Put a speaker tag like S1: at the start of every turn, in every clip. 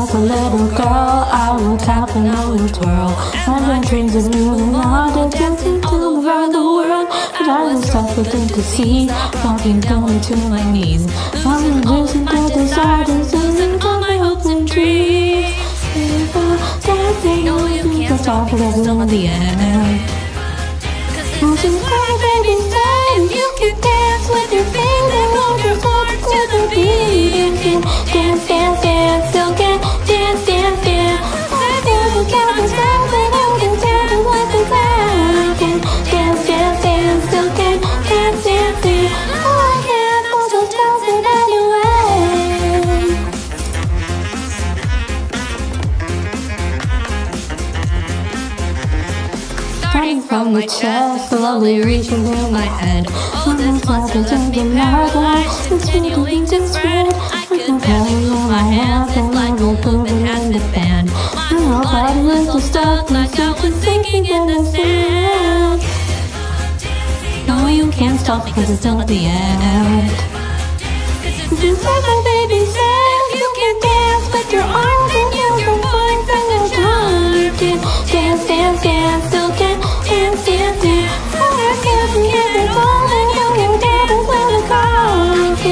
S1: little girl, I will tap and I will twirl. My dreams of moving on, to dancing till around the world. But I will stop within to see, walking down to my knees. I'm losing the desire, losing all my hopes and dreams. If I dancing,
S2: No, you can't
S1: all
S2: stop because it's
S1: in the end.
S2: Cause it's
S1: Cry, baby, say you can dance with your feet and hold your foot to the beat. Starting from the chest, slowly reaching to my head.
S2: All this muscle left me paralyzed, continuing to spread. I could barely move my hands, it's like loop it has been banned. My whole body was so stuck, like I was sinking in the sand.
S1: No, you can't stop because it's still at the end. Just like my baby said, you can dance with your arms and you can find from the drum. You can dance, dance, dance, dance,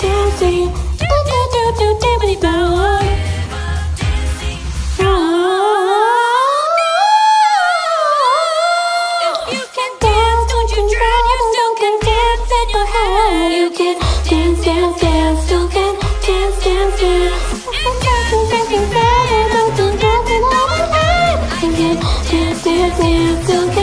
S1: dancing. Do do do do dibbity do. If you can dance, don't you drown. You still can dance in your head. You can dance, dance, dance. Still can dance, dance, dance. And dancing, dancing, dance in my head? You can dance, dance, dance. Still